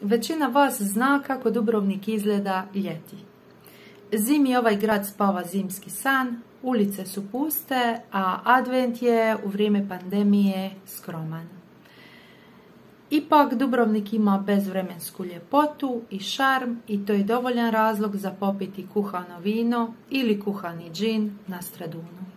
Većina vas zna kako Dubrovnik izgleda ljeti. Zimi ovaj grad spava zimski san, ulice su puste, a advent je u vrijeme pandemije skroman. Ipak Dubrovnik ima bezvremensku ljepotu i šarm i to je dovoljan razlog za popiti kuhano vino ili kuhani džin na stradunu.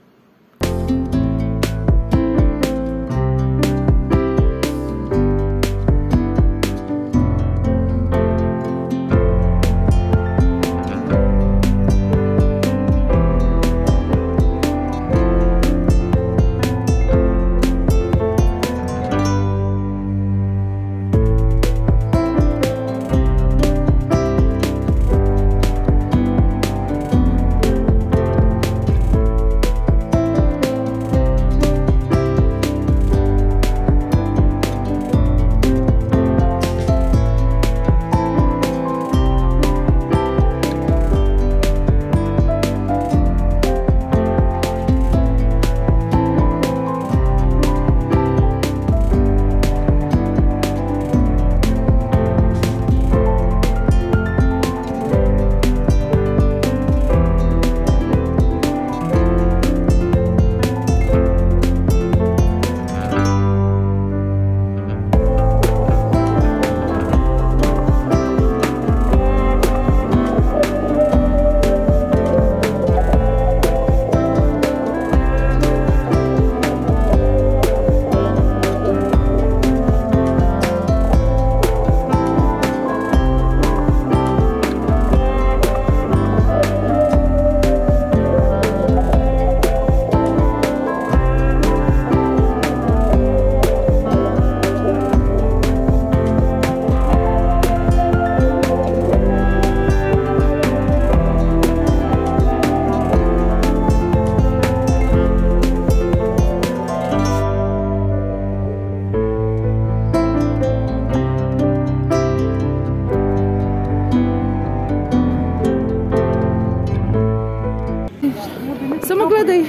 Gledaj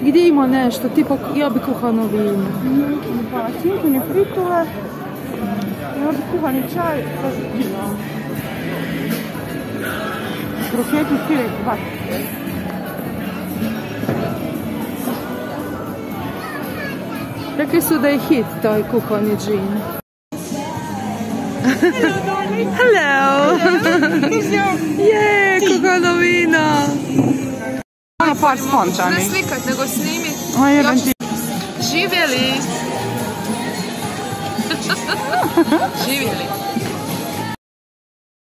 gdje ima nešto, tipa ja bi kuhano vino. Cinkine fritule, i ovdje kuhani čaj, kroketi filet, bat. Rekli su da je hit taj kuhani džin. Hello! Je, kuhano vino! Par spontani. Ne slikat, nego snimit. A jebem ti. Živjeli! Živjeli!